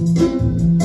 Música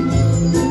Música